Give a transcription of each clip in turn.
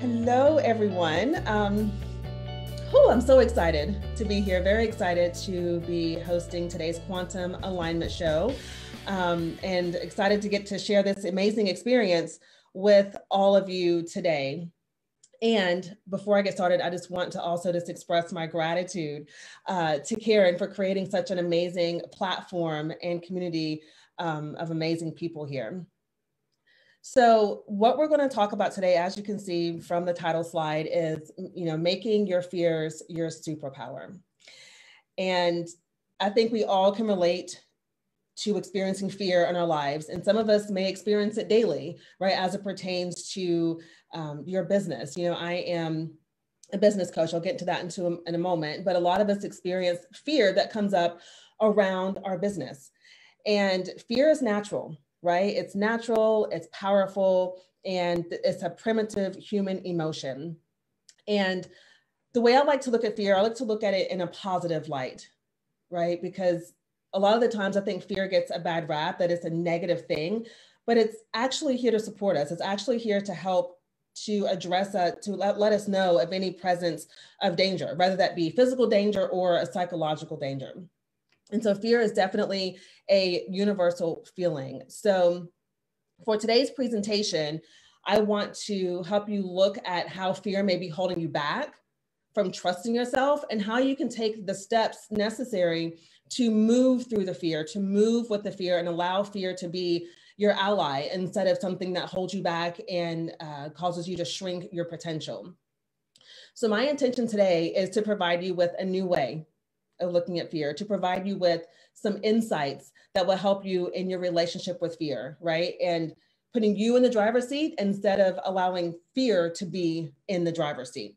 Hello, everyone. Um, I'm so excited to be here. Very excited to be hosting today's Quantum Alignment Show um, and excited to get to share this amazing experience with all of you today. And before I get started, I just want to also just express my gratitude uh, to Karen for creating such an amazing platform and community um, of amazing people here. So what we're going to talk about today, as you can see from the title slide, is you know making your fears your superpower. And I think we all can relate to experiencing fear in our lives. And some of us may experience it daily, right, as it pertains to um, your business. You know, I am a business coach. I'll get into that into a, in a moment. But a lot of us experience fear that comes up around our business. And fear is natural, right? It's natural, it's powerful, and it's a primitive human emotion. And the way I like to look at fear, I like to look at it in a positive light, right? Because a lot of the times I think fear gets a bad rap, that it's a negative thing, but it's actually here to support us. It's actually here to help to address that, to let, let us know of any presence of danger, whether that be physical danger or a psychological danger. And so fear is definitely a universal feeling. So for today's presentation, I want to help you look at how fear may be holding you back from trusting yourself and how you can take the steps necessary to move through the fear, to move with the fear and allow fear to be your ally instead of something that holds you back and uh, causes you to shrink your potential. So my intention today is to provide you with a new way of looking at fear, to provide you with some insights that will help you in your relationship with fear, right? And putting you in the driver's seat instead of allowing fear to be in the driver's seat.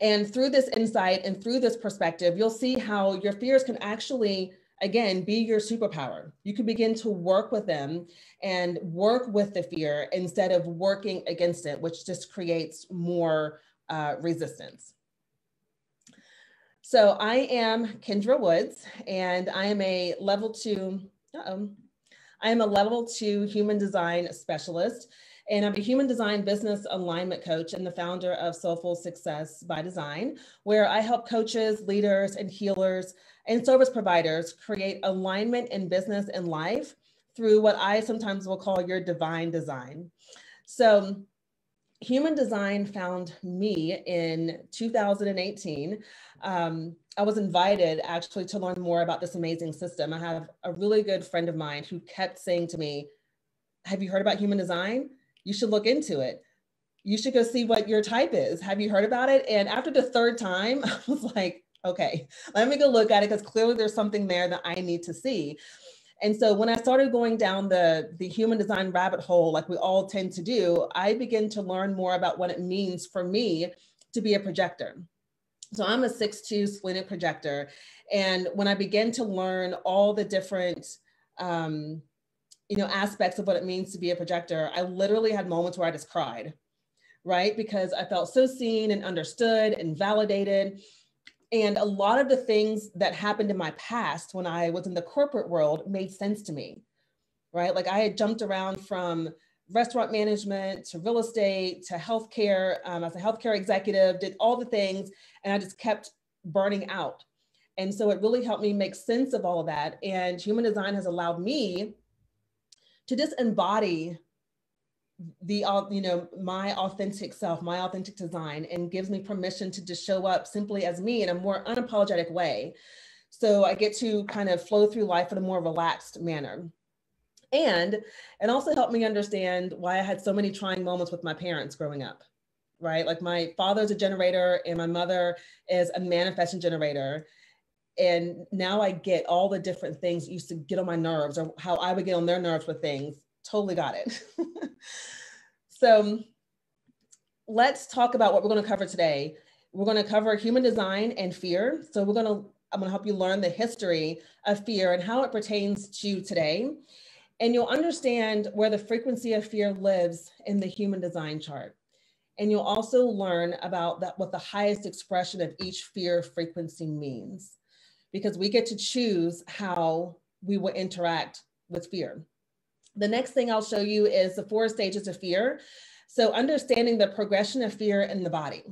And through this insight and through this perspective, you'll see how your fears can actually, again, be your superpower. You can begin to work with them and work with the fear instead of working against it, which just creates more uh, resistance. So I am Kendra Woods, and I am a level two, uh-oh, I am a level two human design specialist and I'm a human design business alignment coach and the founder of Soulful Success by Design, where I help coaches, leaders, and healers and service providers create alignment in business and life through what I sometimes will call your divine design. So, human design found me in 2018. Um, I was invited actually to learn more about this amazing system. I have a really good friend of mine who kept saying to me, Have you heard about human design? you should look into it. You should go see what your type is. Have you heard about it? And after the third time, I was like, okay, let me go look at it because clearly there's something there that I need to see. And so when I started going down the, the human design rabbit hole, like we all tend to do, I began to learn more about what it means for me to be a projector. So I'm a six-two splenic projector. And when I began to learn all the different um, you know, aspects of what it means to be a projector, I literally had moments where I just cried, right? Because I felt so seen and understood and validated. And a lot of the things that happened in my past when I was in the corporate world made sense to me, right? Like I had jumped around from restaurant management to real estate to healthcare um, as a healthcare executive, did all the things, and I just kept burning out. And so it really helped me make sense of all of that. And human design has allowed me to just embody the you know my authentic self my authentic design and gives me permission to just show up simply as me in a more unapologetic way. So i get to kind of flow through life in a more relaxed manner. And it also helped me understand why i had so many trying moments with my parents growing up right? Like my father's a generator and my mother is a manifesting generator. And now I get all the different things used to get on my nerves or how I would get on their nerves with things. Totally got it. so let's talk about what we're going to cover today. We're going to cover human design and fear. So we're going to I'm going to help you learn the history of fear and how it pertains to today. And you'll understand where the frequency of fear lives in the human design chart. And you'll also learn about that what the highest expression of each fear frequency means because we get to choose how we will interact with fear. The next thing I'll show you is the four stages of fear. So understanding the progression of fear in the body.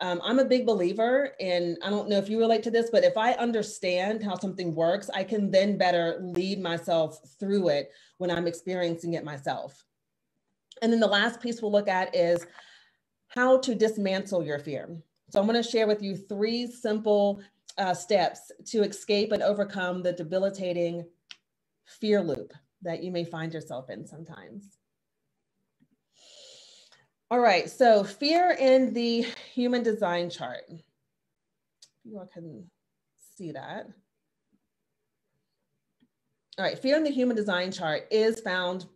Um, I'm a big believer in, I don't know if you relate to this, but if I understand how something works, I can then better lead myself through it when I'm experiencing it myself. And then the last piece we'll look at is how to dismantle your fear. So I'm going to share with you three simple uh, steps to escape and overcome the debilitating fear loop that you may find yourself in sometimes. All right, so fear in the human design chart. You all can see that. All right, fear in the human design chart is found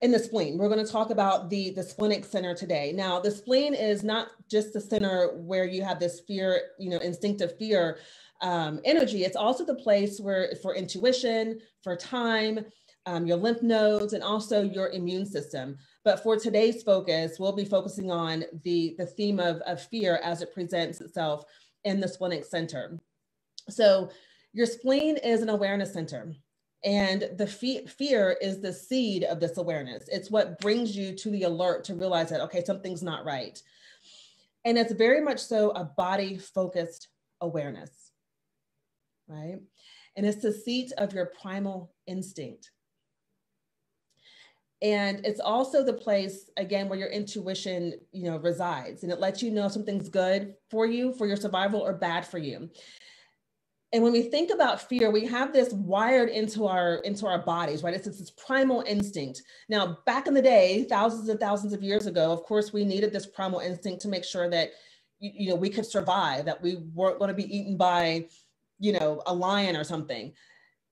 in the spleen. We're going to talk about the, the splenic center today. Now, the spleen is not just the center where you have this fear, you know, instinctive fear um, energy. It's also the place where for intuition, for time, um, your lymph nodes, and also your immune system. But for today's focus, we'll be focusing on the, the theme of, of fear as it presents itself in the splenic center. So your spleen is an awareness center. And the fe- fear is the seed of this awareness. It's what brings you to the alert to realize that, okay, something's not right. And it's very much so a body focused awareness, right? And it's the seat of your primal instinct. And it's also the place, again, where your intuition, you know, resides and it lets you know something's good for you, for your survival or bad for you. And when we think about fear, we have this wired into our into our bodies, right? It's, it's this primal instinct. Now, back in the day, thousands and thousands of years ago, of course, we needed this primal instinct to make sure that you, you know we could survive, that we weren't going to be eaten by, you know, a lion or something.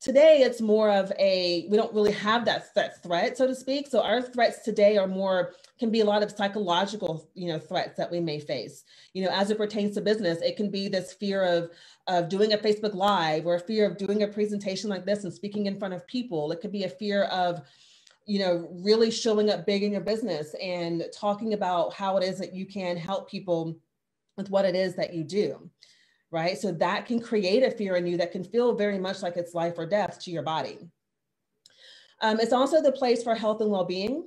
Today, it's more of a, we don't really have that, that threat, so to speak. So our threats today are more, can be a lot of psychological, you know, threats that we may face. You know, as it pertains to business, it can be this fear of, of doing a Facebook Live or a fear of doing a presentation like this and speaking in front of people. It could be a fear of, you know, really showing up big in your business and talking about how it is that you can help people with what it is that you do right? So that can create a fear in you that can feel very much like it's life or death to your body. Um, it's also the place for health and well-being.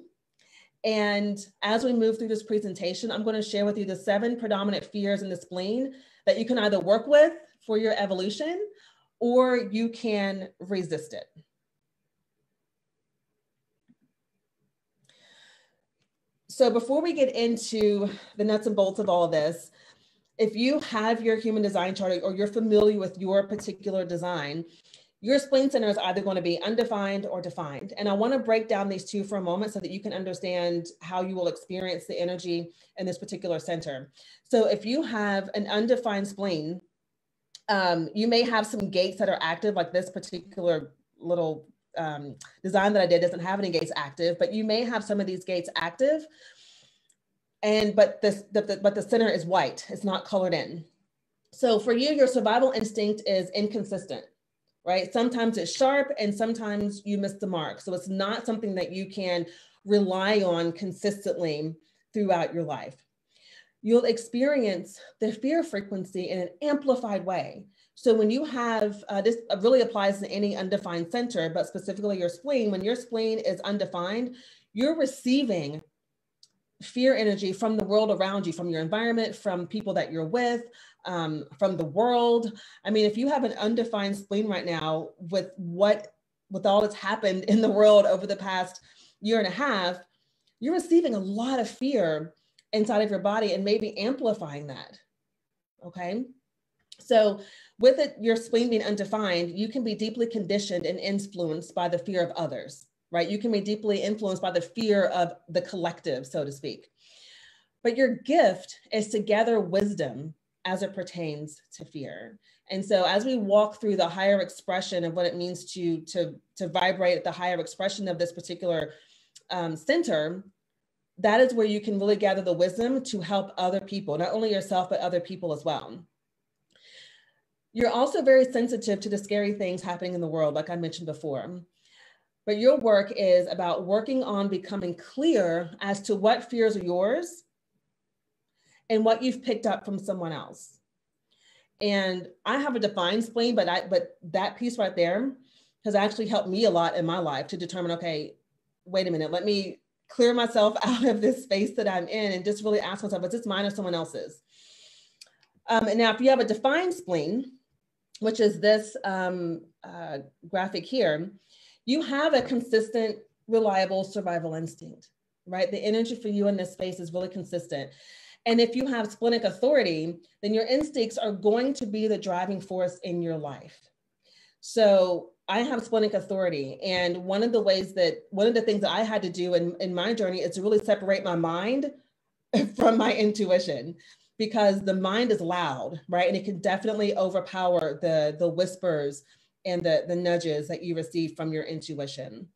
And as we move through this presentation, I'm going to share with you the seven predominant fears in the spleen that you can either work with for your evolution or you can resist it. So before we get into the nuts and bolts of all this, if you have your human design chart or you're familiar with your particular design, your spleen center is either going to be undefined or defined. And I want to break down these two for a moment so that you can understand how you will experience the energy in this particular center. So if you have an undefined spleen, um, you may have some gates that are active, like this particular little um, design that I did doesn't have any gates active, but you may have some of these gates active and but this the, the, but the center is white. It's not colored in. So for you your survival instinct is inconsistent right? Sometimes it's sharp and sometimes you miss the mark. So it's not something that you can rely on consistently throughout your life. You'll experience the fear frequency in an amplified way. So when you have uh, this really applies to any undefined center but specifically your spleen when your spleen is undefined you're receiving fear energy from the world around you, from your environment, from people that you're with, um, from the world. I mean, if you have an undefined spleen right now with what, with all that's happened in the world over the past year and a half, you're receiving a lot of fear inside of your body and maybe amplifying that. Okay. So, with it, your spleen being undefined, you can be deeply conditioned and influenced by the fear of others right? You can be deeply influenced by the fear of the collective, so to speak. But your gift is to gather wisdom as it pertains to fear. And so as we walk through the higher expression of what it means to, to, to vibrate at the higher expression of this particular um, center, that is where you can really gather the wisdom to help other people, not only yourself, but other people as well. You're also very sensitive to the scary things happening in the world, like I mentioned before. But your work is about working on becoming clear as to what fears are yours and what you've picked up from someone else. And I have a defined spleen, but I but that piece right there has actually helped me a lot in my life to determine, okay, wait a minute, let me clear myself out of this space that I'm in and just really ask myself, is this mine or someone else's? Um, and now, if you have a defined spleen, which is this um, uh, graphic here, you have a consistent, reliable survival instinct, right? The energy for you in this space is really consistent. And if you have splenic authority, then your instincts are going to be the driving force in your life. So I have splenic authority. And one of the ways that, one of the things that I had to do in, in my journey is to really separate my mind from my intuition because the mind is loud, right? And it can definitely overpower the, the whispers and the, the nudges that you receive from your intuition.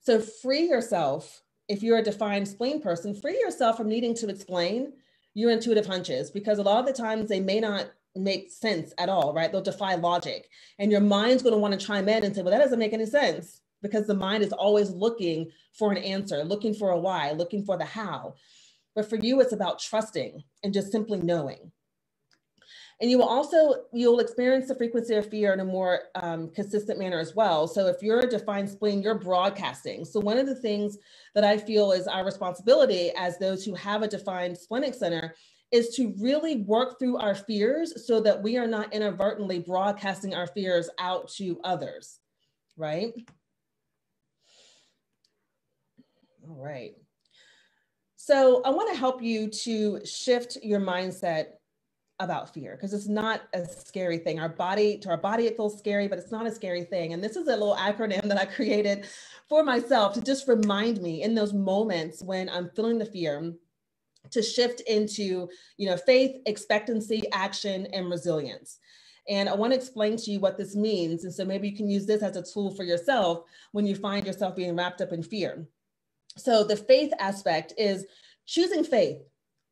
So free yourself if you're a defined spleen person, free yourself from needing to explain your intuitive hunches because a lot of the times they may not make sense at all, right? They'll defy logic. And your mind's going to want to chime in and say, well, that doesn't make any sense because the mind is always looking for an answer, looking for a why, looking for the how. But for you, it's about trusting and just simply knowing. And you will also, you'll experience the frequency of fear in a more um, consistent manner as well. So if you're a defined spleen, you're broadcasting. So one of the things that I feel is our responsibility as those who have a defined splenic center is to really work through our fears so that we are not inadvertently broadcasting our fears out to others, right? All right. So I want to help you to shift your mindset about fear because it's not a scary thing. Our body, to our body, it feels scary, but it's not a scary thing. And this is a little acronym that I created for myself to just remind me in those moments when I'm feeling the fear to shift into, you know, faith, expectancy, action, and resilience. And I want to explain to you what this means. And so maybe you can use this as a tool for yourself when you find yourself being wrapped up in fear. So the faith aspect is choosing faith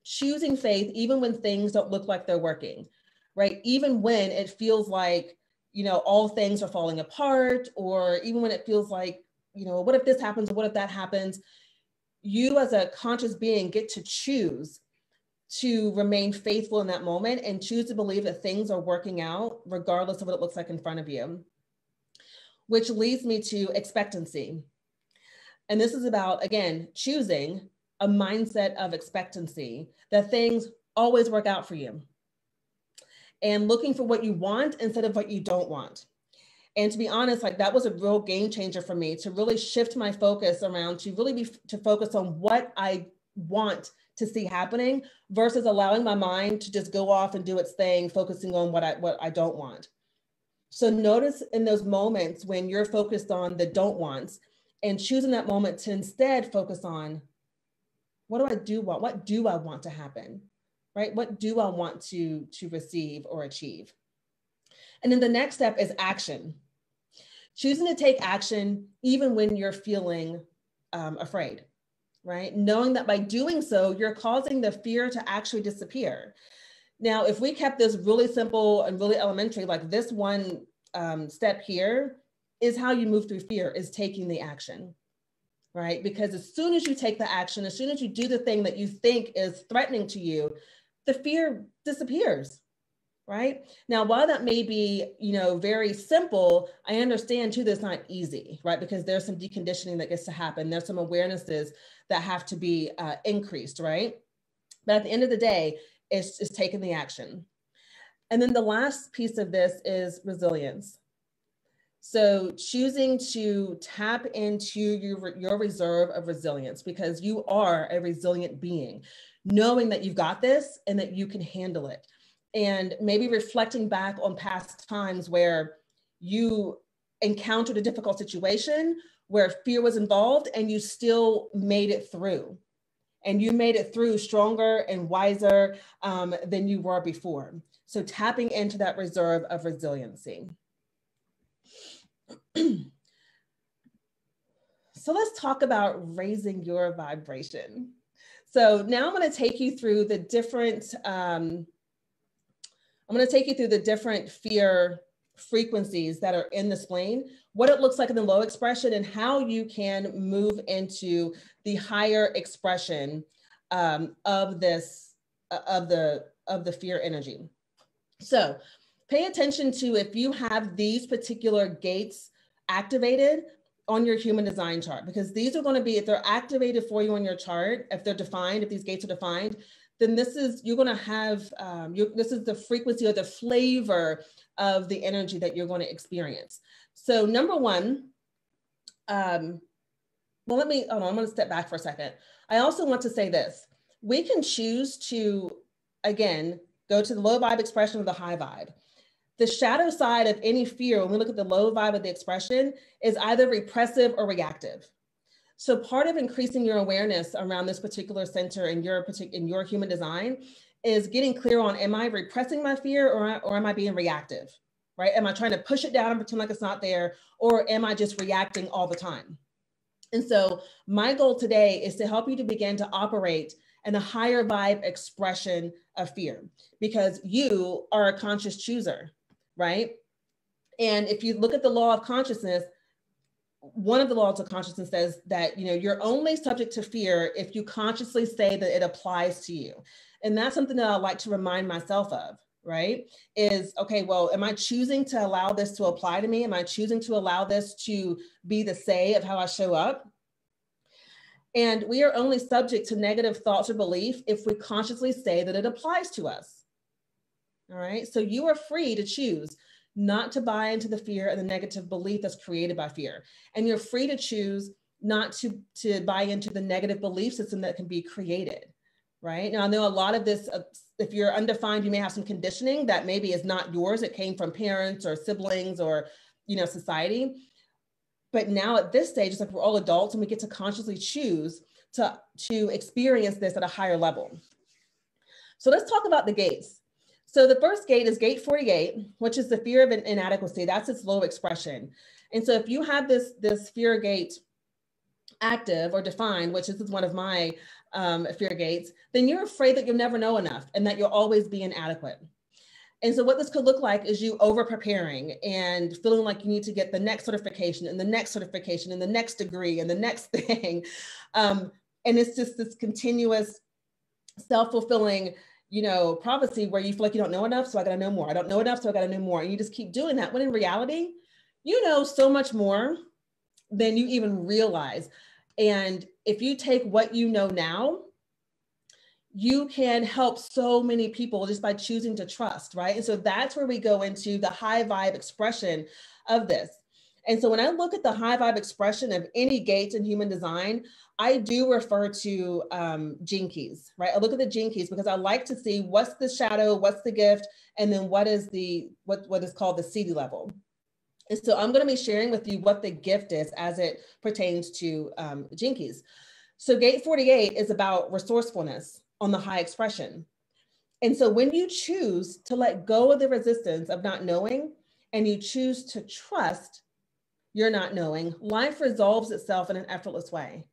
choosing faith even when things don't look like they're working, right? Even when it feels like, you know, all things are falling apart, or even when it feels like, you know, what if this happens? What if that happens? You as a conscious being get to choose to remain faithful in that moment and choose to believe that things are working out regardless of what it looks like in front of you. Which leads me to expectancy. And this is about, again, choosing a mindset of expectancy that things always work out for you and looking for what you want instead of what you don't want. And to be honest, like that was a real game changer for me to really shift my focus around to really be to focus on what I want to see happening versus allowing my mind to just go off and do its thing, focusing on what I what I don't want. So notice in those moments when you're focused on the don't wants and choosing that moment to instead focus on what do I do want? What do I want to happen? Right? What do I want to, to receive or achieve? And then the next step is action. Choosing to take action even when you're feeling um, afraid, right? Knowing that by doing so, you're causing the fear to actually disappear. Now, if we kept this really simple and really elementary, like this one um, step here is how you move through fear, is taking the action right? Because as soon as you take the action, as soon as you do the thing that you think is threatening to you, the fear disappears, right? Now, while that may be, you know, very simple, I understand too that's not easy, right? Because there's some deconditioning that gets to happen. There's some awarenesses that have to be uh, increased, right? But at the end of the day, it's, it's taking the action. And then the last piece of this is resilience. So choosing to tap into your, your reserve of resilience because you are a resilient being, knowing that you've got this and that you can handle it. And maybe reflecting back on past times where you encountered a difficult situation where fear was involved and you still made it through. And you made it through stronger and wiser um, than you were before. So tapping into that reserve of resiliency. so let's talk about raising your vibration. So now I'm going to take you through the different, um, I'm going to take you through the different fear frequencies that are in the spleen, what it looks like in the low expression, and how you can move into the higher expression um, of this, uh, of the, of the fear energy. So pay attention to if you have these particular gates activated, on your human design chart because these are going to be if they're activated for you on your chart if they're defined if these gates are defined then this is you're going to have um, this is the frequency or the flavor of the energy that you're going to experience. So number one um, well let me on i'm going to step back for a second. I also want to say this. We can choose to again go to the low vibe expression or the high vibe the shadow side of any fear, when we look at the low vibe of the expression, is either repressive or reactive. So part of increasing your awareness around this particular center in your particular in your human design is getting clear on am I repressing my fear or, or am I being reactive? Right? Am I trying to push it down and pretend like it's not there, or am I just reacting all the time? And so my goal today is to help you to begin to operate in a higher vibe expression of fear because you are a conscious chooser right? And if you look at the law of consciousness, one of the laws of consciousness says that you know you're only subject to fear if you consciously say that it applies to you. And that's something that I like to remind myself of, right? Is okay, well, am I choosing to allow this to apply to me? Am I choosing to allow this to be the say of how I show up? And we are only subject to negative thoughts or belief if we consciously say that it applies to us. All right. So you are free to choose not to buy into the fear and the negative belief that's created by fear. And you're free to choose not to, to buy into the negative belief system that can be created. Right. Now, I know a lot of this, uh, if you're undefined, you may have some conditioning that maybe is not yours. It came from parents or siblings or, you know, society. But now at this stage, it's like we're all adults and we get to consciously choose to, to experience this at a higher level. So let's talk about the gates. So the first gate is gate 48, which is the fear of inadequacy. That's its low expression. And so if you have this, this fear gate active or defined, which is one of my um, fear gates, then you're afraid that you'll never know enough and that you'll always be inadequate. And so what this could look like is you over preparing and feeling like you need to get the next certification and the next certification and the next degree and the next thing. Um, and it's just this continuous self-fulfilling you know, prophecy where you feel like you don't know enough, so I gotta know more. I don't know enough, so I gotta know more. And you just keep doing that. When in reality, you know so much more than you even realize. And if you take what you know now, you can help so many people just by choosing to trust, right? And so that's where we go into the high vibe expression of this. And so when I look at the high vibe expression of any gates in human design, I do refer to um, gene keys, right? I look at the gene keys because I like to see what's the shadow, what's the gift, and then what is the what what is called the Siddhi level. And so I'm going to be sharing with you what the gift is as it pertains to um, gene keys. So gate 48 is about resourcefulness on the high expression. And so when you choose to let go of the resistance of not knowing and you choose to trust you're not knowing, life resolves itself in an effortless way.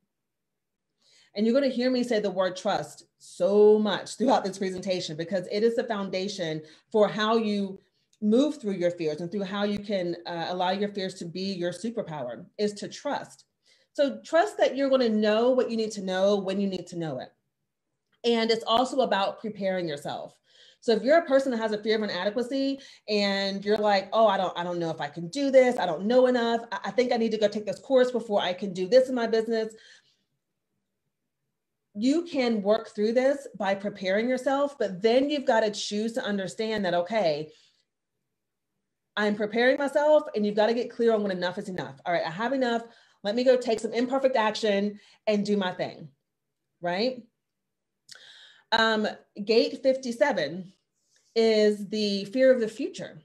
And you're going to hear me say the word trust so much throughout this presentation because it is the foundation for how you move through your fears and through how you can uh, allow your fears to be your superpower is to trust. So trust that you're going to know what you need to know when you need to know it. And it's also about preparing yourself. So if you're a person that has a fear of inadequacy and you're like, oh, I don't, I don't know if I can do this. I don't know enough. I think I need to go take this course before I can do this in my business. You can work through this by preparing yourself, but then you've got to choose to understand that, okay, I'm preparing myself and you've got to get clear on when enough is enough. All right, I have enough. Let me go take some imperfect action and do my thing, right? Um, gate 57 is the fear of the future,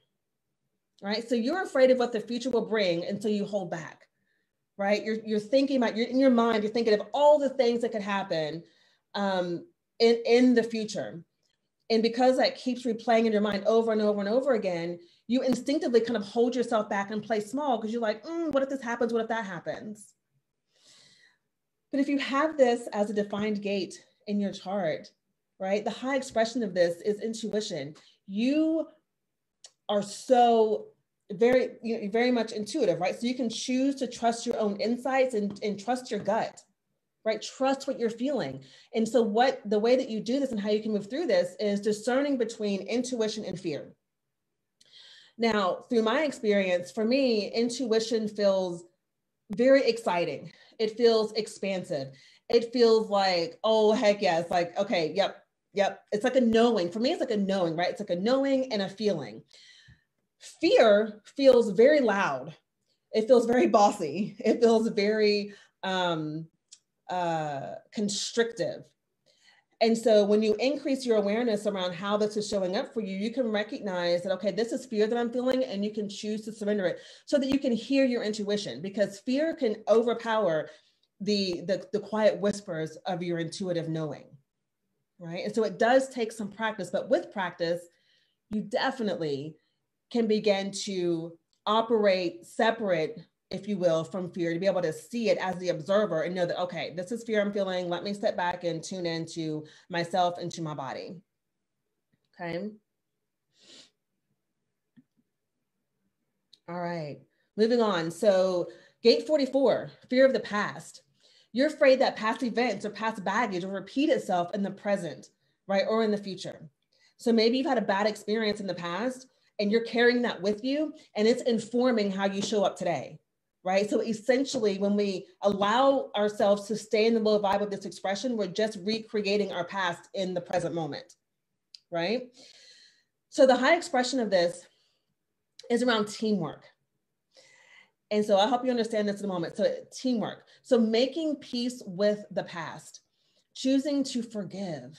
right? So you're afraid of what the future will bring until you hold back, right? You're, you're thinking about, you're in your mind, you're thinking of all the things that could happen um, in, in the future. And because that keeps replaying in your mind over and over and over again, you instinctively kind of hold yourself back and play small because you're like, mm, what if this happens? What if that happens? But if you have this as a defined gate in your chart, right? The high expression of this is intuition. You are so very, you know, very much intuitive, right? So you can choose to trust your own insights and, and trust your gut, right? Trust what you're feeling. And so what the way that you do this and how you can move through this is discerning between intuition and fear. Now, through my experience, for me, intuition feels very exciting. It feels expansive. It feels like, oh, heck yes. Like, okay, yep, yep. It's like a knowing. For me, it's like a knowing, right? It's like a knowing and a feeling. Fear feels very loud. It feels very bossy. It feels very um, uh, constrictive. And so when you increase your awareness around how this is showing up for you, you can recognize that, okay, this is fear that I'm feeling, and you can choose to surrender it so that you can hear your intuition because fear can overpower the, the, the quiet whispers of your intuitive knowing, right? And so it does take some practice, but with practice, you definitely can begin to operate separate if you will, from fear to be able to see it as the observer and know that, okay, this is fear I'm feeling. Let me step back and tune into myself and to my body. Okay. All right, moving on. So, gate 44, fear of the past. You're afraid that past events or past baggage will repeat itself in the present, right? Or in the future. So, maybe you've had a bad experience in the past and you're carrying that with you and it's informing how you show up today right? So essentially, when we allow ourselves to stay in the low vibe of this expression, we're just recreating our past in the present moment, right? So the high expression of this is around teamwork. And so I'll help you understand this in a moment. So teamwork. So making peace with the past, choosing to forgive,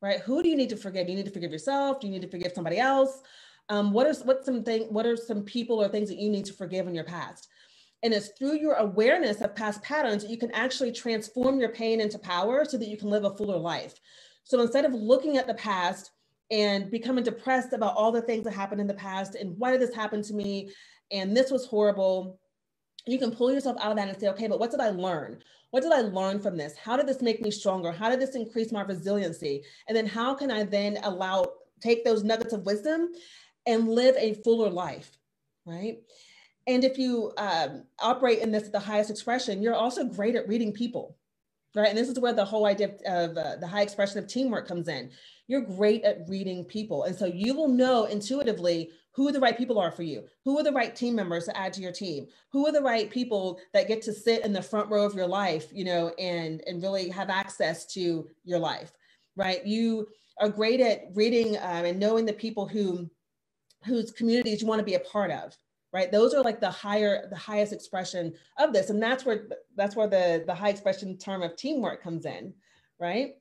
right? Who do you need to forgive? You need to forgive yourself. Do you need to forgive somebody else? Um, what are what some thing, what are some people or things that you need to forgive in your past? And it's through your awareness of past patterns that you can actually transform your pain into power so that you can live a fuller life. So instead of looking at the past and becoming depressed about all the things that happened in the past and why did this happen to me and this was horrible, you can pull yourself out of that and say, okay, but what did I learn? What did I learn from this? How did this make me stronger? How did this increase my resiliency? And then how can I then allow, take those nuggets of wisdom and live a fuller life, right? And if you um, operate in this at the highest expression, you're also great at reading people, right? And this is where the whole idea of uh, the high expression of teamwork comes in. You're great at reading people. And so you will know intuitively who the right people are for you, who are the right team members to add to your team, who are the right people that get to sit in the front row of your life, you know, and, and really have access to your life, right? You are great at reading um, and knowing the people who whose communities you want to be a part of right? Those are like the higher the highest expression of this and that's where that's where the the high expression term of teamwork comes in right?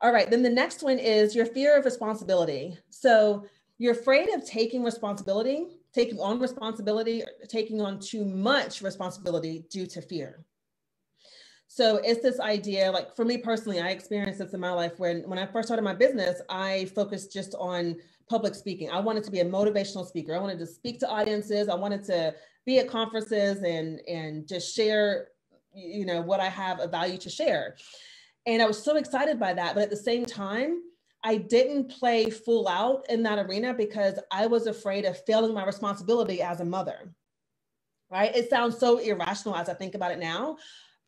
All right then the next one is your fear of responsibility. So you're afraid of taking responsibility taking on responsibility taking on too much responsibility due to fear so it's this idea like for me personally i experienced this in my life when when i first started my business i focused just on public speaking. I wanted to be a motivational speaker. I wanted to speak to audiences. I wanted to be at conferences and and just share, you know, what I have a value to share. And I was so excited by that. But at the same time, I didn't play full out in that arena because I was afraid of failing my responsibility as a mother. Right? It sounds so irrational as I think about it now,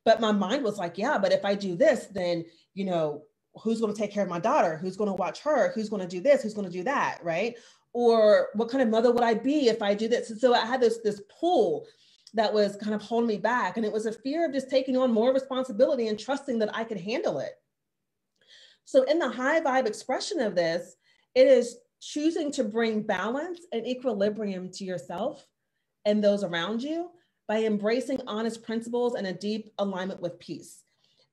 but my mind was like, yeah, but if I do this, then, you know, who's going to take care of my daughter? Who's going to watch her? Who's going to do this? Who's going to do that right? Or what kind of mother would i be if i do this? So i had this this pull that was kind of holding me back and it was a fear of just taking on more responsibility and trusting that i could handle it so in the high vibe expression of this it is choosing to bring balance and equilibrium to yourself and those around you by embracing honest principles and a deep alignment with peace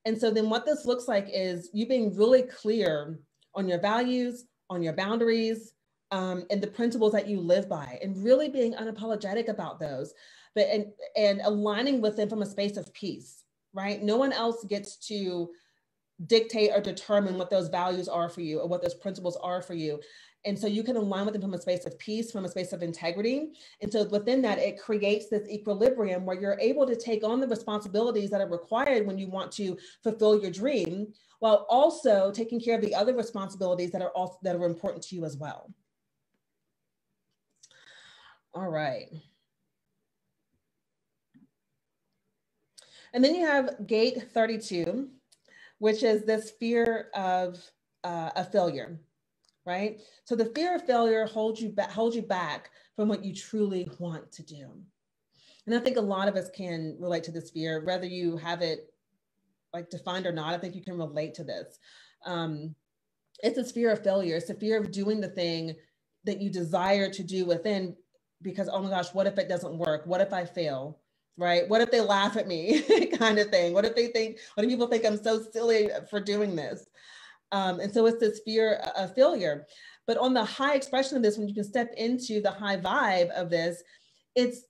and so then what this looks like is you being really clear on your values, on your boundaries, um, and the principles that you live by, and really being unapologetic about those, but and and aligning with them from a space of peace, right? No one else gets to dictate or determine what those values are for you or what those principles are for you. And so you can align with them from a space of peace, from a space of integrity. And so within that, it creates this equilibrium where you're able to take on the responsibilities that are required when you want to fulfill your dream, while also taking care of the other responsibilities that are also, that are important to you as well. All right. And then you have gate 32, which is this fear of uh, a failure right? So the fear of failure holds you back, holds you back from what you truly want to do. And I think a lot of us can relate to this fear, whether you have it like defined or not. I think you can relate to this. Um, it's this fear of failure. It's the fear of doing the thing that you desire to do within because, oh my gosh, what if it doesn't work? What if I fail? Right? What if they laugh at me? kind of thing. What if they think, what if people think I'm so silly for doing this? Um, and so it's this fear of failure. But on the high expression of this, when you can step into the high vibe of this, it's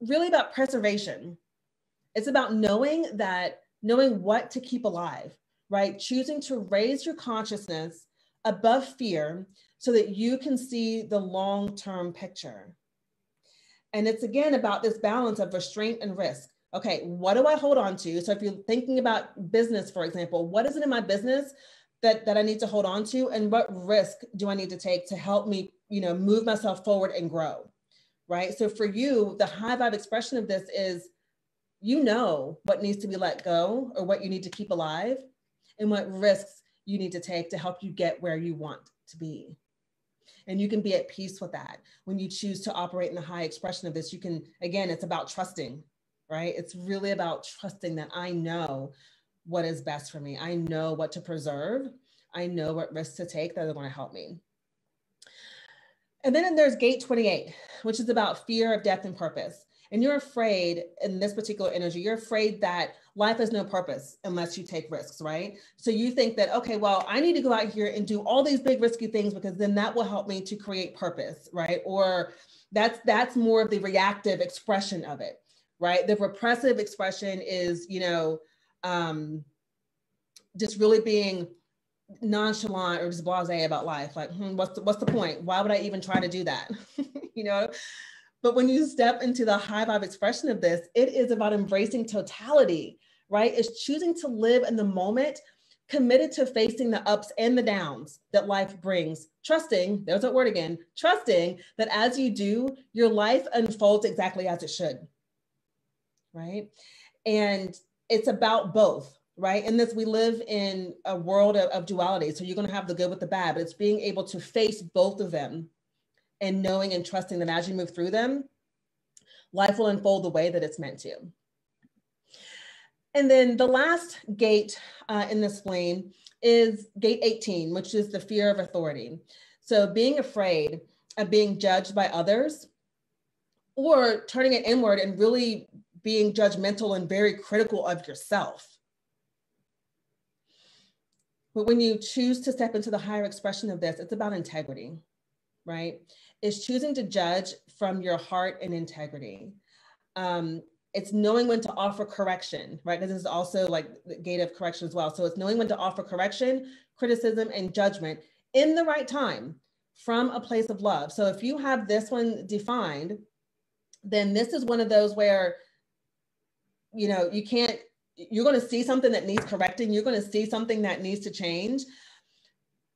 really about preservation. It's about knowing that, knowing what to keep alive, right? Choosing to raise your consciousness above fear so that you can see the long term picture. And it's again about this balance of restraint and risk. Okay, what do I hold on to? So if you're thinking about business, for example, what is it in my business that, that I need to hold on to? And what risk do I need to take to help me, you know, move myself forward and grow? Right. So for you, the high vibe expression of this is you know what needs to be let go or what you need to keep alive and what risks you need to take to help you get where you want to be. And you can be at peace with that. When you choose to operate in the high expression of this, you can, again, it's about trusting, right? It's really about trusting that I know what is best for me. I know what to preserve. I know what risks to take that are going to help me. And then there's gate 28, which is about fear of death and purpose. And you're afraid in this particular energy, you're afraid that life has no purpose unless you take risks, right? So you think that, okay, well, I need to go out here and do all these big risky things because then that will help me to create purpose, right? Or that's that's more of the reactive expression of it, right? The repressive expression is, you know, um, just really being nonchalant or just blasé about life. Like, hmm, what's the, what's the point? Why would I even try to do that? you know, but when you step into the high vibe expression of this, it is about embracing totality, right? It's choosing to live in the moment, committed to facing the ups and the downs that life brings, trusting, there's that word again, trusting that as you do, your life unfolds exactly as it should, right? And it's about both, right? In this, we live in a world of, of duality. So you're going to have the good with the bad, but it's being able to face both of them and knowing and trusting that as you move through them, life will unfold the way that it's meant to. And then the last gate uh, in this flame is gate 18, which is the fear of authority. So being afraid of being judged by others or turning it inward and really being judgmental and very critical of yourself. But when you choose to step into the higher expression of this, it's about integrity, right? Is choosing to judge from your heart and integrity. Um, it's knowing when to offer correction, right? Because this is also like the gate of correction as well. So it's knowing when to offer correction, criticism, and judgment in the right time from a place of love. So if you have this one defined, then this is one of those where, you know, you can't, you're going to see something that needs correcting, you're going to see something that needs to change,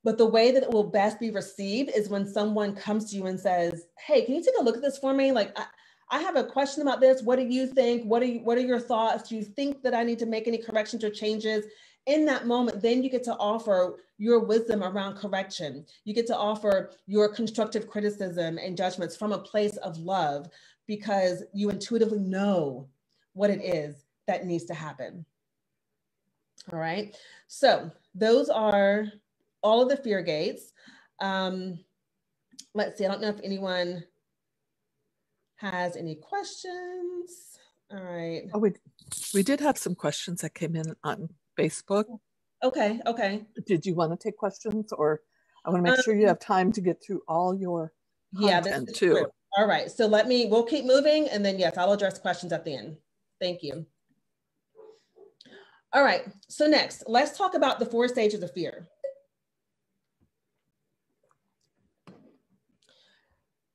but the way that it will best be received is when someone comes to you and says, Hey, can you take a look at this for me? Like, I, I have a question about this. What do you think? What are you, what are your thoughts? Do you think that I need to make any corrections or changes? In that moment, then you get to offer your wisdom around correction. You get to offer your constructive criticism and judgments from a place of love because you intuitively know what it is that needs to happen. All right. So, those are all of the fear gates. Um, let's see, I don't know if anyone has any questions. All right. Oh, we, we did have some questions that came in on Facebook. Okay, okay. Did you want to take questions or I want to make um, sure you um, have time to get through all your yeah, content too. True. All right, so let me, we'll keep moving and then yes, I'll address questions at the end. Thank you. All right, so next, let's talk about the four stages of fear.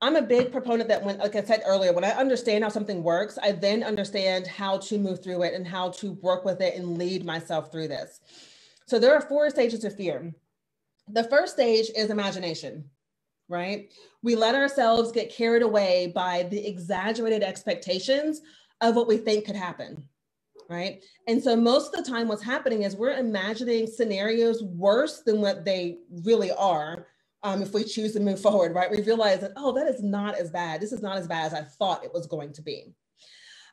I'm a big proponent that when, like I said earlier, when I understand how something works, I then understand how to move through it and how to work with it and lead myself through this. So there are four stages of fear. The first stage is imagination, right? We let ourselves get carried away by the exaggerated expectations of what we think could happen, right? And so most of the time, what's happening is we're imagining scenarios worse than what they really are um, if we choose to move forward, right? We realize that, oh, that is not as bad. This is not as bad as I thought it was going to be.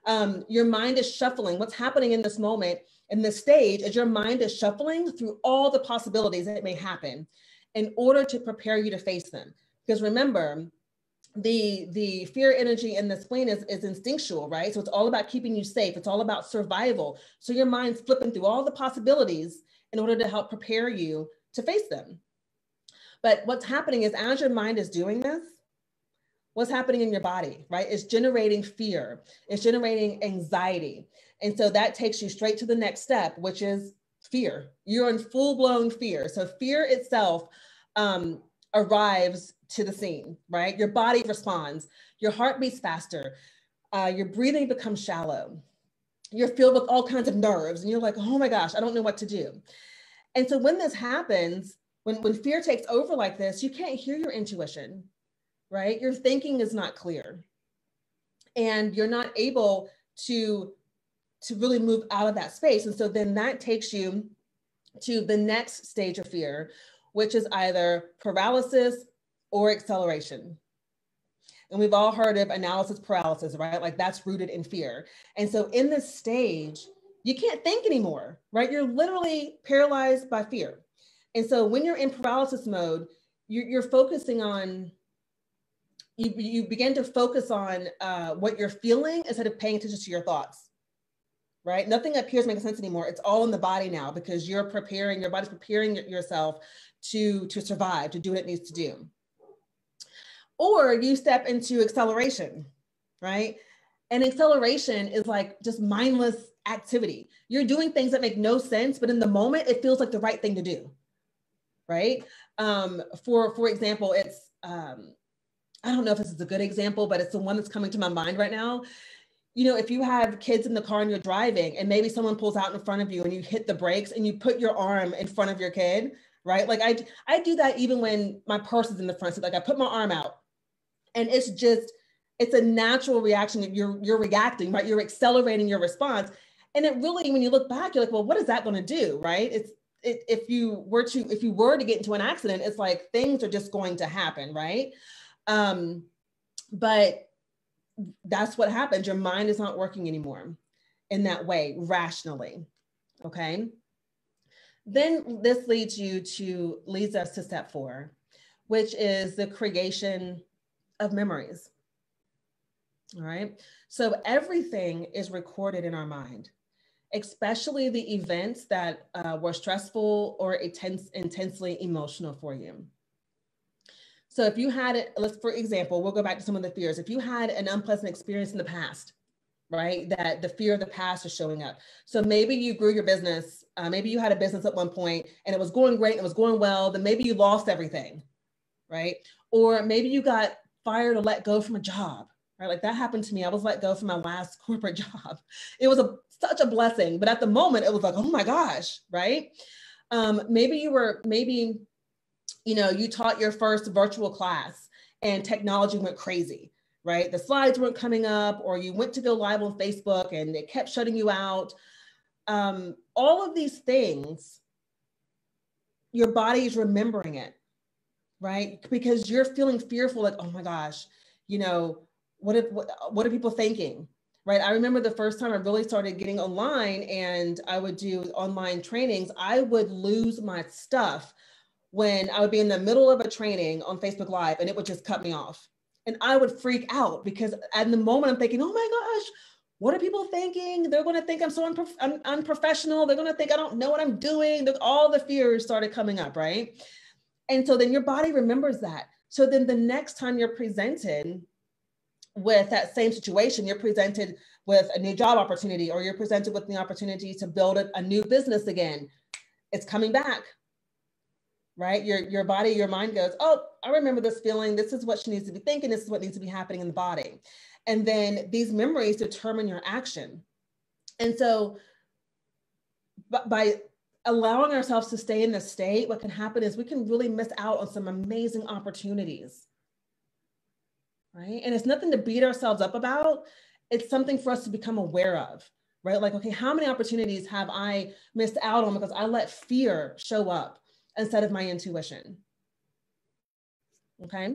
Um, your mind is shuffling. What's happening in this moment, in this stage, is your mind is shuffling through all the possibilities that may happen in order to prepare you to face them. Because remember, the the fear energy in the spleen is, is instinctual, right? So it's all about keeping you safe. It's all about survival. So your mind's flipping through all the possibilities in order to help prepare you to face them. But what's happening is as your mind is doing this, what's happening in your body, right? It's generating fear, it's generating anxiety. And so that takes you straight to the next step, which is fear. You're in full blown fear. So fear itself um, arrives to the scene, right? Your body responds, your heart beats faster, uh, your breathing becomes shallow. You're filled with all kinds of nerves, and you're like, oh my gosh, I don't know what to do. And so when this happens, when, when fear takes over like this, you can't hear your intuition right? Your thinking is not clear. And you're not able to, to really move out of that space. And so then that takes you to the next stage of fear, which is either paralysis or acceleration. And we've all heard of analysis paralysis, right? Like that's rooted in fear. And so in this stage, you can't think anymore, right? You're literally paralyzed by fear. And so when you're in paralysis mode, you're, you're focusing on you, you begin to focus on uh, what you're feeling instead of paying attention to your thoughts right? Nothing appears to make sense anymore. It's all in the body now because you're preparing your body's preparing yourself to to survive to do what it needs to do. Or you step into acceleration right? And acceleration is like just mindless activity. You're doing things that make no sense but in the moment it feels like the right thing to do right um, for for example it's um, I don't know if this is a good example, but it's the one that's coming to my mind right now. You know, if you have kids in the car and you're driving and maybe someone pulls out in front of you and you hit the brakes and you put your arm in front of your kid, right? Like I I do that even when my purse is in the front seat. Like I put my arm out and it's just it's a natural reaction you're you're reacting, right? You're accelerating your response. And it really, when you look back, you're like, well, what is that going to do? Right. It's it, if you were to if you were to get into an accident, it's like things are just going to happen, right? Um, but that's what happens. Your mind is not working anymore in that way, rationally. Okay. Then this leads you to, leads us to step four, which is the creation of memories. All right. So everything is recorded in our mind, especially the events that uh, were stressful or intense, intensely emotional for you. So if you had it, let's for example, we'll go back to some of the fears. If you had an unpleasant experience in the past, right, that the fear of the past is showing up. So maybe you grew your business, uh, maybe you had a business at one point and it was going great, and it was going well, then maybe you lost everything, right? Or maybe you got fired or let go from a job, right? Like that happened to me. I was let go from my last corporate job. It was a such a blessing, but at the moment it was like, oh my gosh, right? Um, maybe you were maybe you know, you taught your first virtual class and technology went crazy, right? The slides weren't coming up, or you went to go live on Facebook and it kept shutting you out. Um, all of these things, your body is remembering it, right? Because you're feeling fearful, like, oh my gosh, you know, what if what, what are people thinking? Right. I remember the first time I really started getting online and I would do online trainings, I would lose my stuff when I would be in the middle of a training on Facebook Live and it would just cut me off. And I would freak out because at the moment I'm thinking, oh my gosh, what are people thinking? They're going to think I'm so unprof- un- unprofessional. They're going to think I don't know what I'm doing. All the fears started coming up, right? And so then your body remembers that. So then the next time you're presented with that same situation, you're presented with a new job opportunity or you're presented with the opportunity to build a, new business again. It's coming back right? Your, your body, your mind goes, oh, I remember this feeling. This is what she needs to be thinking. This is what needs to be happening in the body. And then these memories determine your action. And so by allowing ourselves to stay in this state, what can happen is we can really miss out on some amazing opportunities. Right. And it's nothing to beat ourselves up about. It's something for us to become aware of, right? Like, okay, how many opportunities have I missed out on because I let fear show up? instead of my intuition. Okay.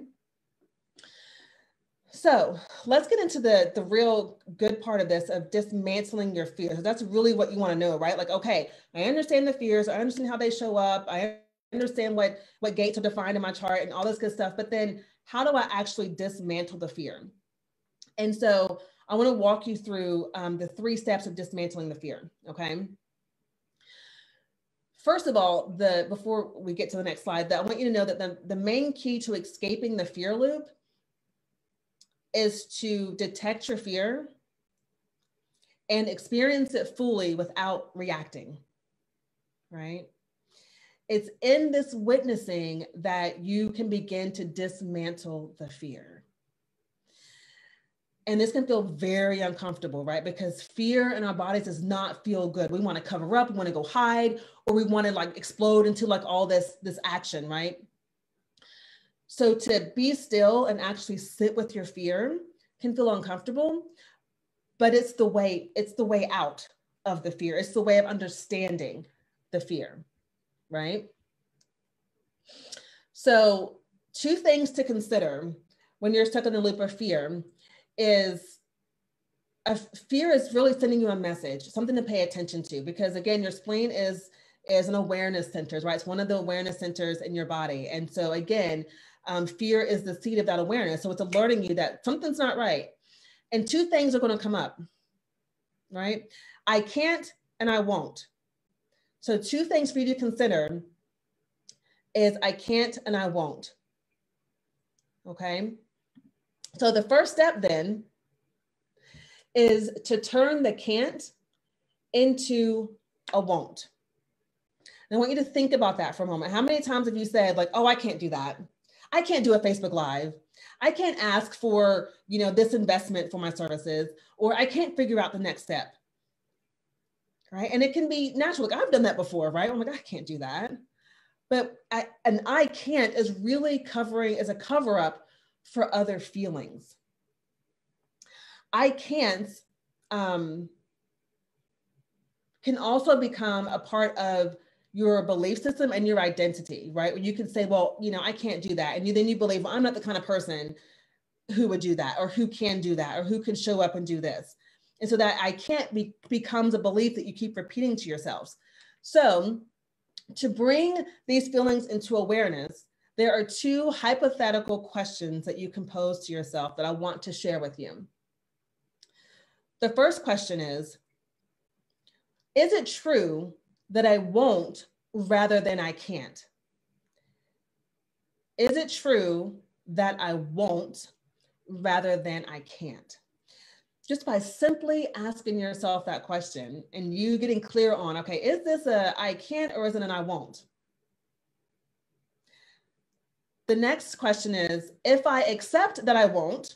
So let's get into the, the real good part of this of dismantling your fears. That's really what you want to know, right? Like, okay, I understand the fears, I understand how they show up, I understand what, what gates are defined in my chart and all this good stuff. But then how do I actually dismantle the fear? And so I want to walk you through um, the three steps of dismantling the fear. Okay. First of all, the before we get to the next slide, that I want you to know that the, the main key to escaping the fear loop is to detect your fear and experience it fully without reacting. Right? It's in this witnessing that you can begin to dismantle the fear. And this can feel very uncomfortable, right? Because fear in our bodies does not feel good. We want to cover up, we want to go hide, or we want to like explode into like all this this action, right? So to be still and actually sit with your fear can feel uncomfortable, but it's the way it's the way out of the fear. It's the way of understanding the fear, right? So two things to consider when you're stuck in the loop of fear is a fear is really sending you a message, something to pay attention to, because again, your spleen is is an awareness center, right? It's one of the awareness centers in your body. And so again, um, fear is the seed of that awareness. So it's alerting you that something's not right. And two things are going to come up, right? I can't and I won't. So two things for you to consider is I can't and I won't. Okay. So the first step then is to turn the can't into a won't. And I want you to think about that for a moment. How many times have you said, like, oh, I can't do that? I can't do a Facebook Live. I can't ask for, you know, this investment for my services, or I can't figure out the next step. Right. And it can be natural. Like I've done that before, right? I'm like, I can't do that. But I, an I can't is really covering as a cover up for other feelings. I can't um, can also become a part of your belief system and your identity, right? You can say, well, you know, I can't do that. And you, then you believe, well, I'm not the kind of person who would do that or who can do that or who can show up and do this. And so that I can't be becomes a belief that you keep repeating to yourselves. So to bring these feelings into awareness, there are two hypothetical questions that you can pose to yourself that I want to share with you. The first question is Is it true that I won't rather than I can't? Is it true that I won't rather than I can't? Just by simply asking yourself that question and you getting clear on, okay, is this a I can't or is it an I won't? The next question is if I accept that I won't,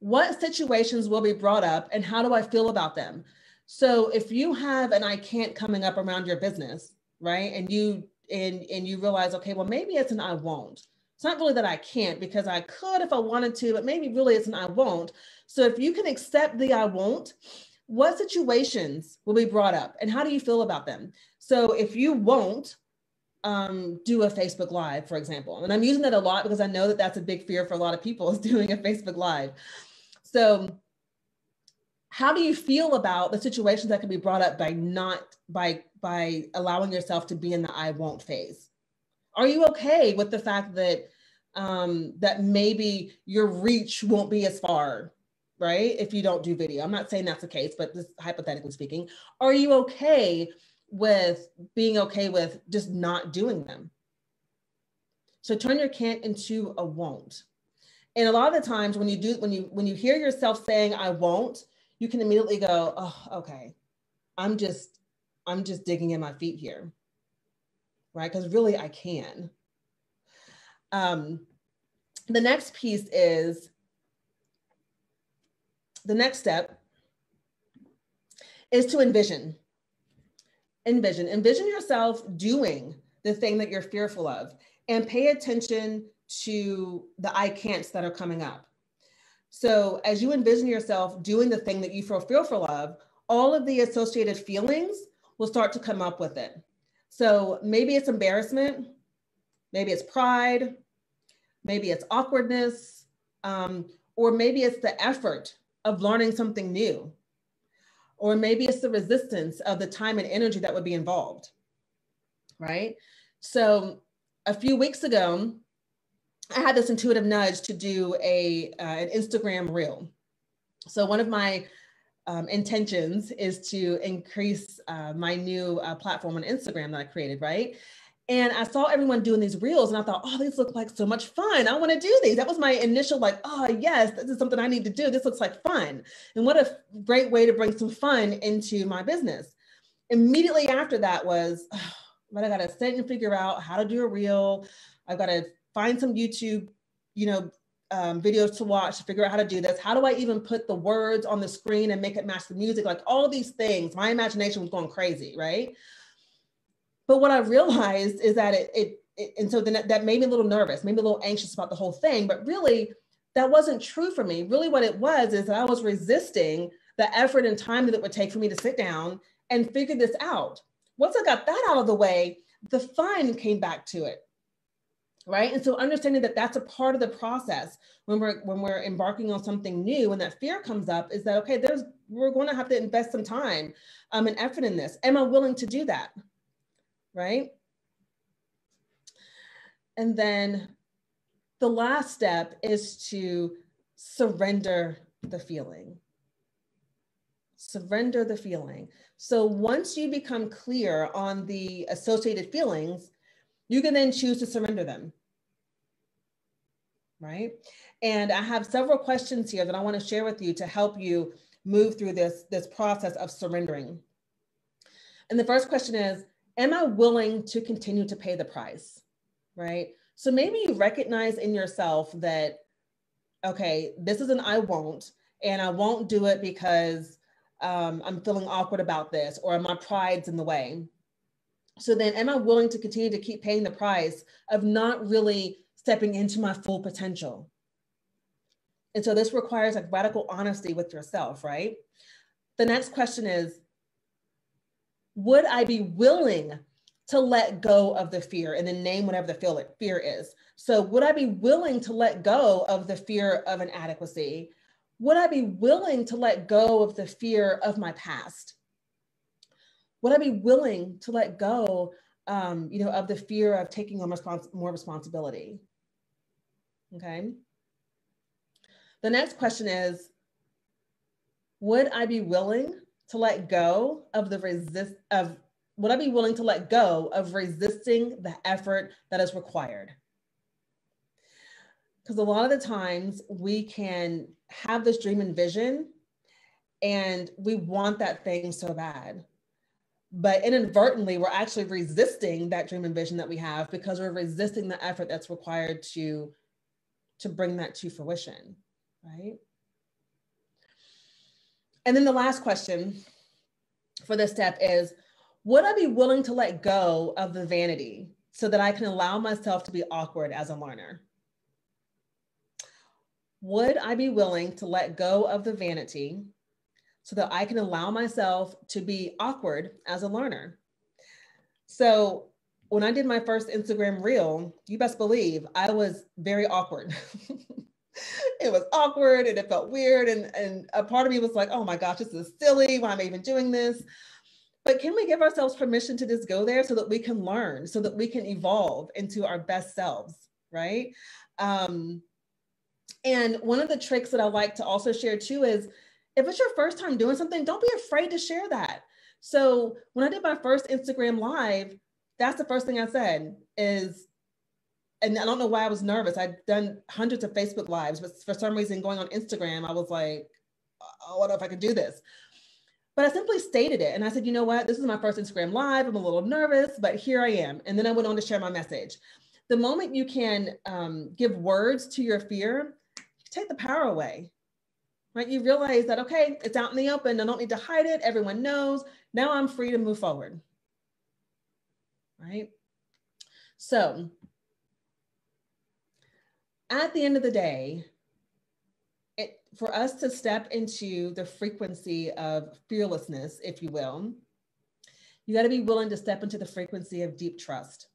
what situations will be brought up and how do I feel about them? So if you have an I can't coming up around your business, right? And you and and you realize, okay, well, maybe it's an I won't. It's not really that I can't because I could if I wanted to, but maybe really it's an I won't. So if you can accept the I won't, what situations will be brought up and how do you feel about them? So if you won't um, do a Facebook Live, for example, and I'm using that a lot because I know that that's a big fear for a lot of people is doing a Facebook Live. So how do you feel about the situations that can be brought up by not by by allowing yourself to be in the I won't phase? Are you okay with the fact that um, that maybe your reach won't be as far, right? If you don't do video, I'm not saying that's the case, but this hypothetically speaking, are you okay with being okay with just not doing them? So turn your can't into a won't. And a lot of the times when you do, when you when you hear yourself saying I won't, you can immediately go, oh, okay, I'm just, I'm just digging in my feet here, right? Because really I can. Um, the next piece is, the next step is to envision. Envision, envision yourself doing the thing that you're fearful of and pay attention to the I can'ts that are coming up. So as you envision yourself doing the thing that you feel fearful of, all of the associated feelings will start to come up with it. So maybe it's embarrassment, maybe it's pride, maybe it's awkwardness, um, or maybe it's the effort of learning something new, or maybe it's the resistance of the time and energy that would be involved, right? So a few weeks ago, I had this intuitive nudge to do a uh, an Instagram reel. So one of my um, intentions is to increase uh, my new uh, platform on Instagram that I created, right? And I saw everyone doing these reels and I thought, oh, these look like so much fun. I want to do these. That was my initial, like, oh, yes, this is something I need to do. This looks like fun. And what a great way to bring some fun into my business. Immediately after that was, oh, but I got to sit and figure out how to do a reel. I've got to find some YouTube, you know, um, videos to watch to figure out how to do this. How do I even put the words on the screen and make it match the music? Like all these things, my imagination was going crazy, right? But what I realized is that it, it, it and so then that, that made me a little nervous, made me a little anxious about the whole thing. But really, that wasn't true for me. Really, what it was is that I was resisting the effort and time that it would take for me to sit down and figure this out. Once I got that out of the way, the fun came back to it right and so understanding that that's a part of the process when we're when we're embarking on something new and that fear comes up is that okay there's we're going to have to invest some time um, and effort in this am i willing to do that right and then the last step is to surrender the feeling surrender the feeling so once you become clear on the associated feelings you can then choose to surrender them. Right? And I have several questions here that I want to share with you to help you move through this, this process of surrendering. And the first question is Am I willing to continue to pay the price? Right? So maybe you recognize in yourself that, okay, this is an I won't, and I won't do it because um, I'm feeling awkward about this or my pride's in the way. So then, am I willing to continue to keep paying the price of not really stepping into my full potential? And so this requires like radical honesty with yourself, right? The next question is Would I be willing to let go of the fear and then name whatever the fear is? So, would I be willing to let go of the fear of inadequacy? Would I be willing to let go of the fear of my past? would I be willing to let go, um, you know, of the fear of taking on respons- more responsibility? Okay. The next question is, would I be willing to let go of the resist of would I be willing to let go of resisting the effort that is required? Because a lot of the times we can have this dream and vision and we want that thing so bad but inadvertently we're actually resisting that dream and vision that we have because we're resisting the effort that's required to to bring that to fruition right and then the last question for this step is would i be willing to let go of the vanity so that i can allow myself to be awkward as a learner would i be willing to let go of the vanity so that I can allow myself to be awkward as a learner. So when I did my first Instagram reel, you best believe I was very awkward. it was awkward and it felt weird. And, and a part of me was like, oh my gosh, this is silly. Why am I even doing this? But can we give ourselves permission to just go there so that we can learn, so that we can evolve into our best selves, right? Um, and one of the tricks that I like to also share too is if it's your first time doing something, don't be afraid to share that. So when I did my first Instagram live, that's the first thing I said is, and I don't know why I was nervous. I'd done hundreds of Facebook lives, but for some reason going on Instagram, I was like, oh, what if I could do this? But I simply stated it. And I said, you know what? This is my first Instagram live. I'm a little nervous, but here I am. And then I went on to share my message. The moment you can um, give words to your fear, you take the power away right? You realize that, okay, it's out in the open. I don't need to hide it. Everyone knows. Now I'm free to move forward, right? So at the end of the day, it, for us to step into the frequency of fearlessness, if you will, you got to be willing to step into the frequency of deep trust,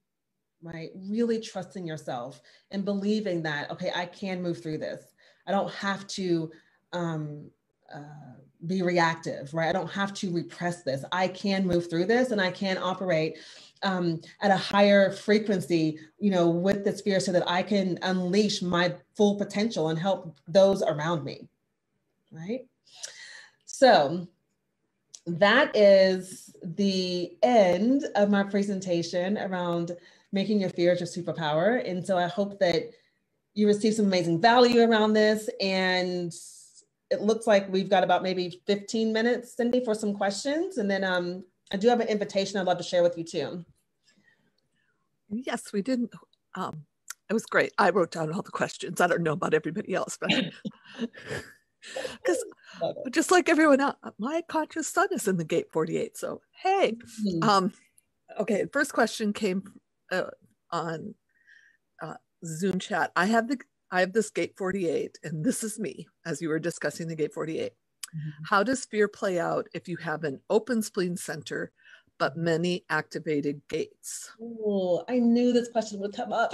right? Really trusting yourself and believing that, okay, I can move through this. I don't have to um, uh, be reactive, right? I don't have to repress this. I can move through this and I can operate um, at a higher frequency, you know, with the sphere so that I can unleash my full potential and help those around me, right? So that is the end of my presentation around making your fears your superpower. And so I hope that you receive some amazing value around this and it looks like we've got about maybe 15 minutes, Cindy, for some questions. And then um, I do have an invitation I'd love to share with you too. Yes, we didn't. Um, it was great. I wrote down all the questions. I don't know about everybody else, but because just like everyone else, my conscious sun is in the gate 48. So, hey, mm-hmm. um, okay. First question came uh, on uh, Zoom chat. I have the I have this gate 48, and this is me as you were discussing the gate 48. Mm-hmm. How does fear play out if you have an open spleen center, but many activated gates? Oh, I knew this question would come up.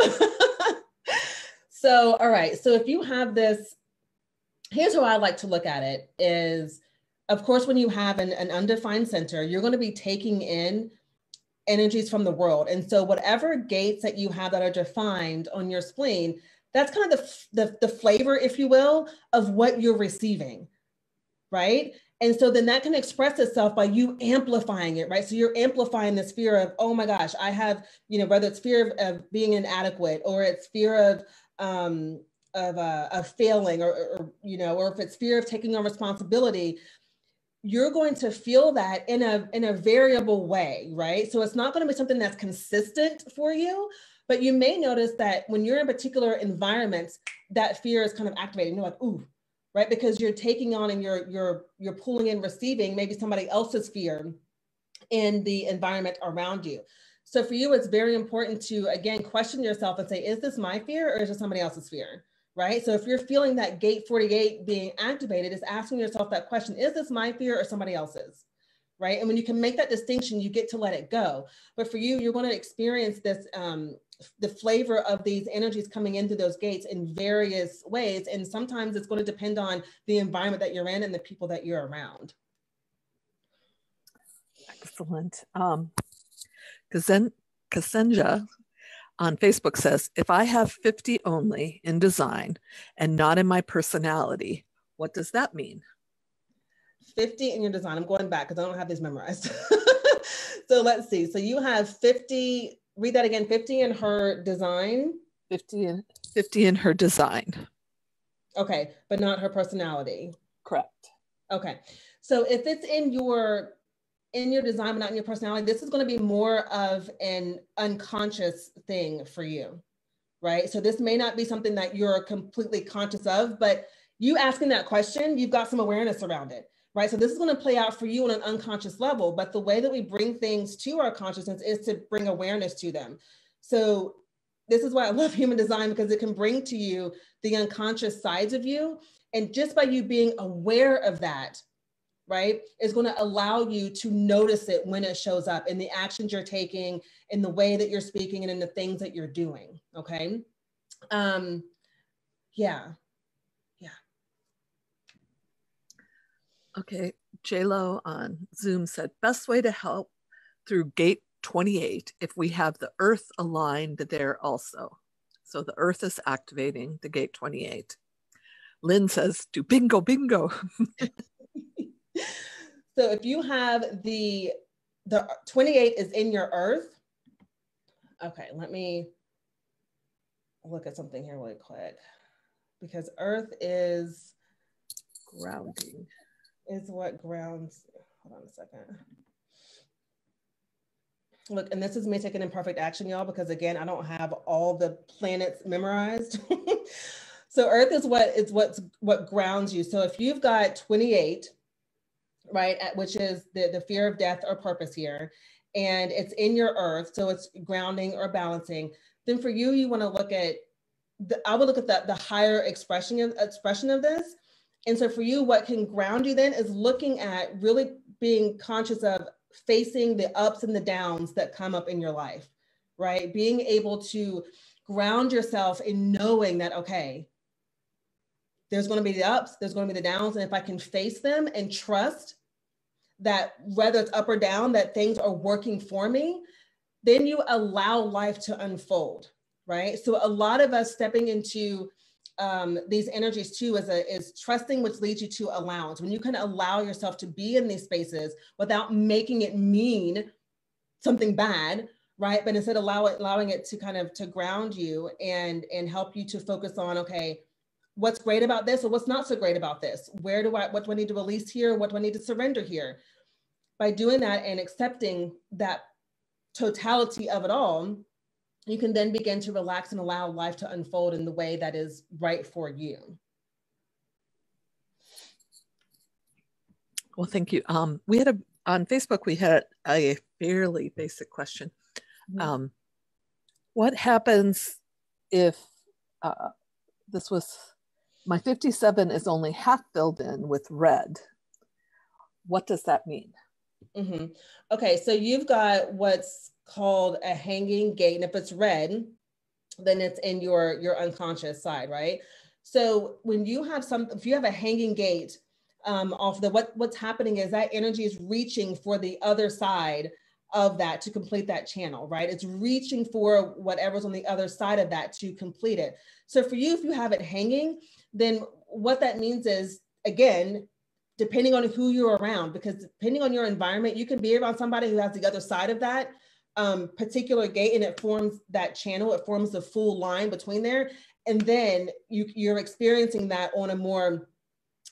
so, all right. So, if you have this, here's how I like to look at it is, of course, when you have an, an undefined center, you're going to be taking in energies from the world. And so, whatever gates that you have that are defined on your spleen, that's kind of the, the, the flavor, if you will, of what you're receiving, right? And so then that can express itself by you amplifying it, right? So you're amplifying this fear of, oh my gosh, I have, you know, whether it's fear of, of being inadequate or it's fear of, um, of, uh, of failing or, or, you know, or if it's fear of taking on responsibility, you're going to feel that in a, in a variable way, right? So it's not going to be something that's consistent for you, but you may notice that when you're in particular environments, that fear is kind of activated. You're like, ooh, right? Because you're taking on and you're you're you're pulling and receiving maybe somebody else's fear in the environment around you. So for you, it's very important to again question yourself and say, is this my fear or is it somebody else's fear? Right. So if you're feeling that gate 48 being activated, is asking yourself that question, is this my fear or somebody else's? Right. And when you can make that distinction, you get to let it go. But for you, you're going to experience this um, the flavor of these energies coming into those gates in various ways. And sometimes it's going to depend on the environment that you're in and the people that you're around. Excellent. Um, Kasenja on Facebook says, if I have 50 only in design and not in my personality, what does that mean? 50 in your design. I'm going back because I don't have these memorized. so let's see. So you have 50 read that again 50 in her design? 50 in 50 in her design. Okay but not her personality. Correct. Okay so if it's in your in your design but not in your personality this is going to be more of an unconscious thing for you right? So this may not be something that you're completely conscious of but you asking that question you've got some awareness around it right? So this is going to play out for you on an unconscious level, but the way that we bring things to our consciousness is to bring awareness to them. So this is why I love human design because it can bring to you the unconscious sides of you. And just by you being aware of that, right, is going to allow you to notice it when it shows up in the actions you're taking, in the way that you're speaking, and in the things that you're doing. Okay. Um, yeah. Okay, JLo on Zoom said best way to help through gate 28 if we have the earth aligned there also. So the earth is activating the gate 28. Lynn says, do bingo, bingo. so if you have the, the 28 is in your earth. Okay, let me look at something here really quick because earth is grounding is what grounds, hold on a second. Look, and this is me taking imperfect action, y'all, because again, I don't have all the planets memorized. so Earth is what is what's what grounds you. So if you've got 28, right, which is the, the fear of death or purpose here, and it's in your earth, so it's grounding or balancing, then for you, you want to look at the, I would look at the, the higher expression of expression of this and so for you, what can ground you then is looking at really being conscious of facing the ups and the downs that come up in your life, right? Being able to ground yourself in knowing that, okay, there's going to be the ups, there's going to be the downs. And if I can face them and trust that whether it's up or down, that things are working for me, then you allow life to unfold, right? So a lot of us stepping into um, these energies too is a is trusting, which leads you to allowance. When you can allow yourself to be in these spaces without making it mean something bad, right? But instead allow it, allowing it to kind of to ground you and and help you to focus on okay, what's great about this or what's not so great about this? Where do I what do I need to release here? What do I need to surrender here? By doing that and accepting that totality of it all, you can then begin to relax and allow life to unfold in the way that is right for you. Well, thank you. Um, we had a on Facebook. We had a fairly basic question. Mm-hmm. Um, what happens if uh, this was my 57 is only half filled in with red? What does that mean? Mm-hmm. Okay, so you've got what's called a hanging gate, and if it's red, then it's in your your unconscious side, right? So when you have some, if you have a hanging gate um, off the what what's happening is that energy is reaching for the other side of that to complete that channel, right? It's reaching for whatever's on the other side of that to complete it. So for you, if you have it hanging, then what that means is again depending on who you're around, because depending on your environment, you can be around somebody who has the other side of that um, particular gate and it forms that channel, it forms the full line between there. And then you, you're experiencing that on a more,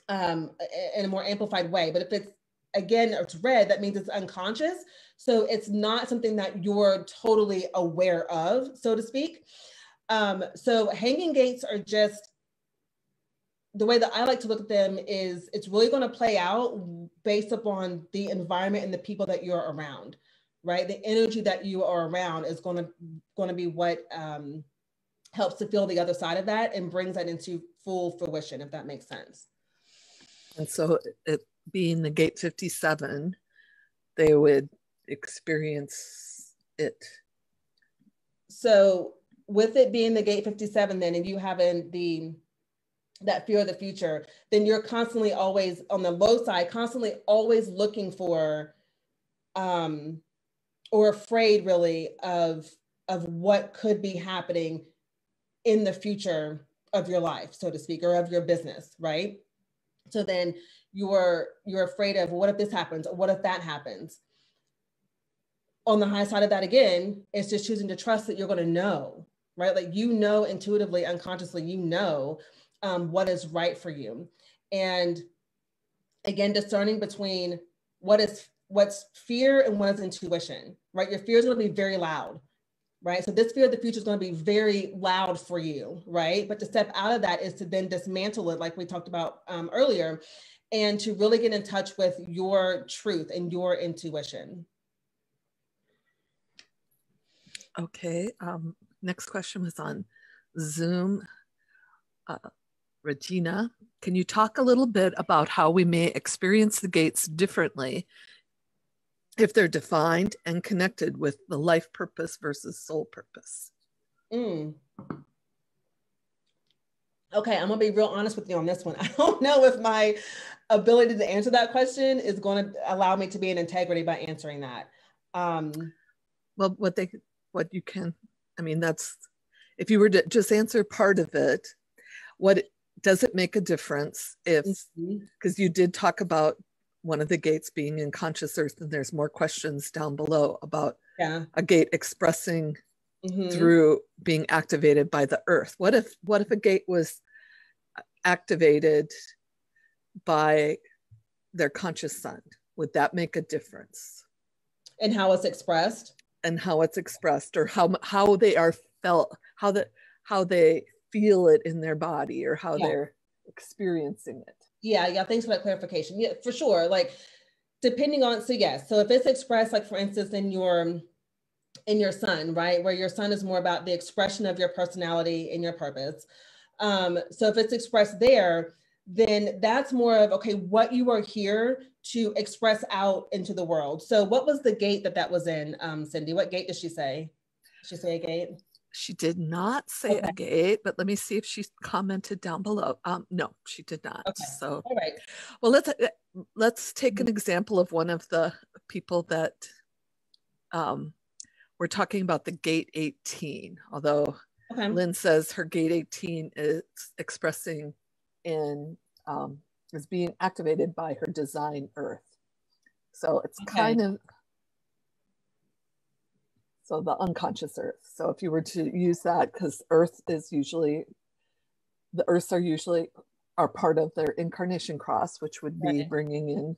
um, in a more amplified way. But if it's, again, it's red, that means it's unconscious. So it's not something that you're totally aware of, so to speak. Um, so hanging gates are just the way that I like to look at them is it's really going to play out based upon the environment and the people that you're around, right? The energy that you are around is going to going to be what um, helps to feel the other side of that and brings that into full fruition, if that makes sense. And so, it being the gate 57, they would experience it. So, with it being the gate 57, then, and you having the that fear of the future, then you're constantly always on the low side, constantly always looking for um or afraid really of of what could be happening in the future of your life, so to speak, or of your business, right? So then you're you're afraid of what if this happens, what if that happens? On the high side of that again, it's just choosing to trust that you're going to know, right? Like you know intuitively, unconsciously, you know um, what is right for you. And again, discerning between what is what's fear and what is intuition, right? Your fear is going to be very loud, right? So this fear of the future is going to be very loud for you, right? But to step out of that is to then dismantle it, like we talked about um, earlier, and to really get in touch with your truth and your intuition. Okay. Um, next question was on Zoom. Uh, Regina, can you talk a little bit about how we may experience the gates differently if they're defined and connected with the life purpose versus soul purpose? Mm. Okay, I'm gonna be real honest with you on this one. I don't know if my ability to answer that question is going to allow me to be in integrity by answering that. Um, well, what they, what you can, I mean, that's if you were to just answer part of it, what does it make a difference if because mm-hmm. you did talk about one of the gates being in conscious earth and there's more questions down below about yeah. a gate expressing mm-hmm. through being activated by the earth what if what if a gate was activated by their conscious sun would that make a difference and how it's expressed and how it's expressed or how how they are felt how the how they feel it in their body or how yeah. they're experiencing it. Yeah, yeah. Thanks for that clarification. Yeah, for sure. Like depending on so yes, so if it's expressed like for instance in your in your sun, right, where your sun is more about the expression of your personality and your purpose. Um, so if it's expressed there, then that's more of okay, what you are here to express out into the world. So what was the gate that that was in, um, Cindy? What gate did she say? She say a gate? She did not say okay. a gate, but let me see if she commented down below. Um, no, she did not. Okay. So, all right. Well, let's uh, let's take an example of one of the people that um, we're talking about the gate 18. Although okay. Lynn says her gate 18 is expressing in um, is being activated by her design Earth. So it's okay. kind of so the unconscious earth. So if you were to use that, because earth is usually, the earths are usually are part of their incarnation cross, which would be right. bringing in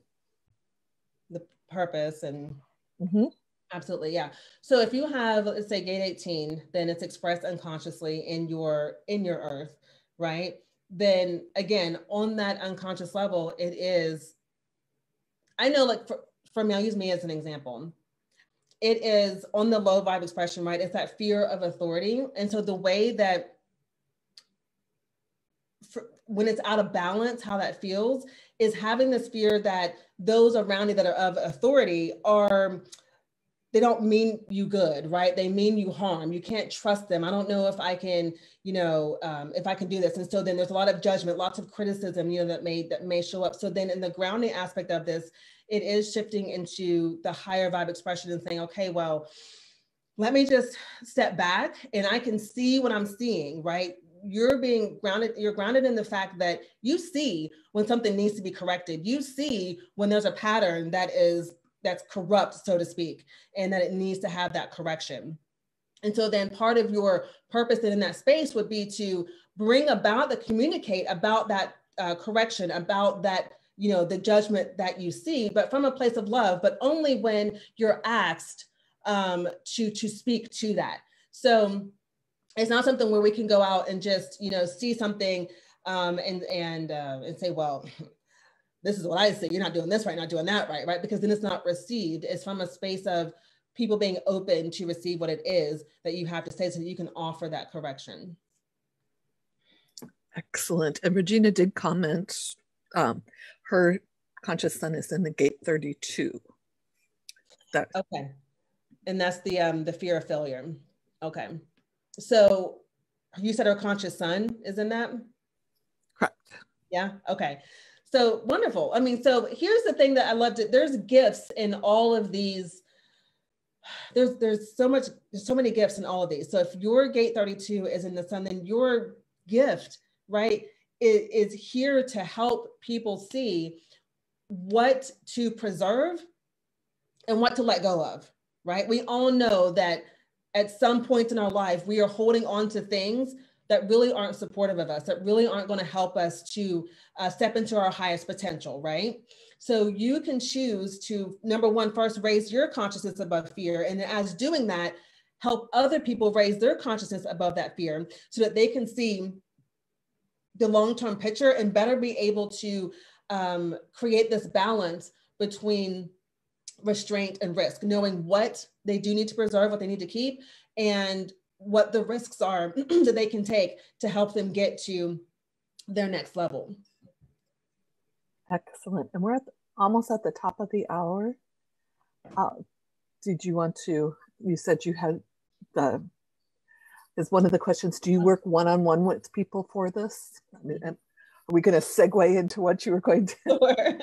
the purpose and mm-hmm. absolutely yeah. So if you have let's say gate 18, then it's expressed unconsciously in your in your earth, right? Then again, on that unconscious level, it is. I know, like for, for me, I'll use me as an example it is on the low vibe expression, right? It's that fear of authority. And so the way that for, when it's out of balance, how that feels is having this fear that those around you that are of authority are they don't mean you good, right? They mean you harm. You can't trust them. I don't know if I can, you know, um, if I can do this. And so then there's a lot of judgment, lots of criticism, you know, that may that may show up. So then in the grounding aspect of this, it is shifting into the higher vibe expression and saying, okay, well, let me just step back and I can see what I'm seeing, right? You're being grounded, you're grounded in the fact that you see when something needs to be corrected. You see when there's a pattern that is that's corrupt, so to speak, and that it needs to have that correction. And so then part of your purpose in that space would be to bring about the communicate about that uh, correction, about that you know the judgment that you see but from a place of love but only when you're asked um, to to speak to that. So it's not something where we can go out and just you know see something um, and and uh, and say well this is what i say you're not doing this right not doing that right right? Because then it's not received. It's from a space of people being open to receive what it is that you have to say so that you can offer that correction. Excellent. And regina did comment um, her conscious sun is in the gate 32. That okay. And that's the um the fear of failure. Okay. So you said her conscious sun is in that? Correct. Yeah. Okay. So wonderful. I mean, so here's the thing that I loved it. There's gifts in all of these. There's there's so much, there's so many gifts in all of these. So if your gate 32 is in the sun, then your gift, right, is, is here to help people see what to preserve and what to let go of, right? We all know that at some point in our life, we are holding on to things that really aren't supportive of us, that really aren't going to help us to uh, step into our highest potential, right? So you can choose to, number one, first raise your consciousness above fear. And as doing that, help other people raise their consciousness above that fear so that they can see the long-term picture and better be able to um, create this balance between restraint and risk, knowing what they do need to preserve, what they need to keep, and what the risks are that they can take to help them get to their next level. Excellent. And we're at the, almost at the top of the hour. Uh, did you want to, you said you had the is one of the questions do you work one-on-one with people for this? I mean, are we going to segue into what you were going to? Sure.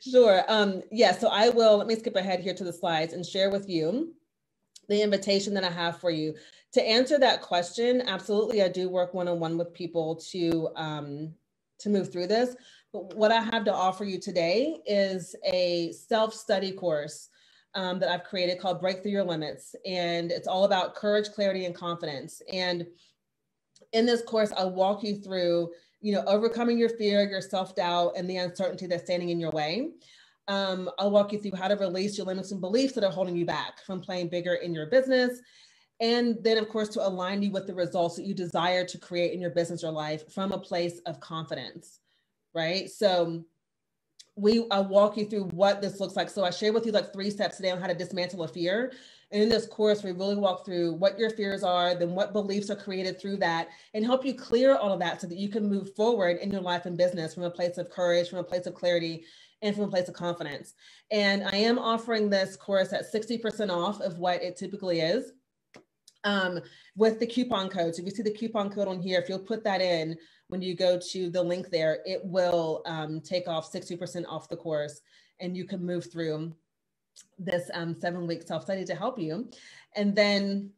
Sure um yeah so i will let me skip ahead here to the slides and share with you the invitation that i have for you. To answer that question absolutely i do work one-on-one with people to um to move through this but what i have to offer you today is a self-study course um, that I've created called Break Through Your Limits. And it's all about courage, clarity, and confidence. And in this course, I'll walk you through, you know, overcoming your fear, your self-doubt, and the uncertainty that's standing in your way. Um, I'll walk you through how to release your limits and beliefs that are holding you back from playing bigger in your business. And then, of course, to align you with the results that you desire to create in your business or life from a place of confidence, right? So we I walk you through what this looks like. So I share with you like three steps today on how to dismantle a fear. And in this course, we really walk through what your fears are, then what beliefs are created through that, and help you clear all of that so that you can move forward in your life and business from a place of courage, from a place of clarity, and from a place of confidence. And I am offering this course at 60% off of what it typically is. Um, with the coupon code. So if you see the coupon code on here, if you'll put that in when you go to the link there, it will um, take off 60% off the course and you can move through this um, seven week self study to help you. And then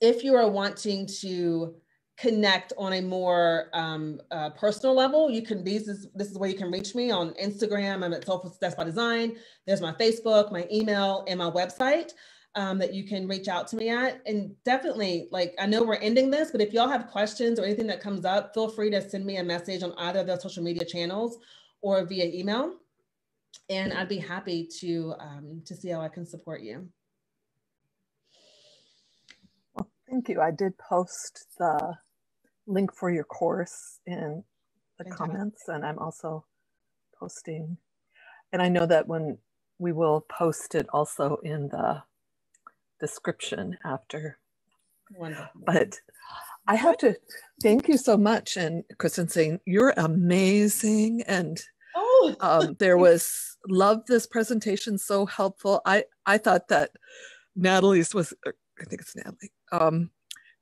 if you are wanting to connect on a more um, uh, personal level, you can, these is, this is where you can reach me on Instagram. I'm at Soulful Success by Design. There's my Facebook, my email, and my website um, that you can reach out to me at. And definitely, like, I know we're ending this, but if y'all have questions or anything that comes up, feel free to send me a message on either of the social media channels or via email. And I'd be happy to, um, to see how I can support you. Well, thank you. I did post the link for your course in the Fantastic. comments, and I'm also posting. And I know that when we will post it also in the description after. Wonderful. But I have to thank you so much. And Kristen saying, you're amazing. And oh. um, there was love this presentation, so helpful. I, I thought that Natalie's was, I think it's Natalie. Um,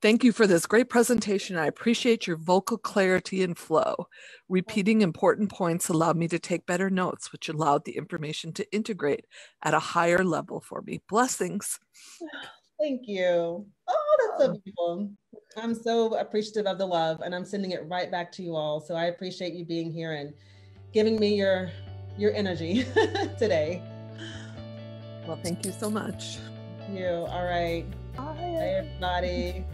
Thank you for this great presentation. I appreciate your vocal clarity and flow. Repeating important points allowed me to take better notes, which allowed the information to integrate at a higher level for me. Blessings. Thank you. Oh, that's so um, beautiful. I'm so appreciative of the love and I'm sending it right back to you all. So I appreciate you being here and giving me your your energy today. Well, thank you so much. Thank you. All right. Bye, Bye everybody.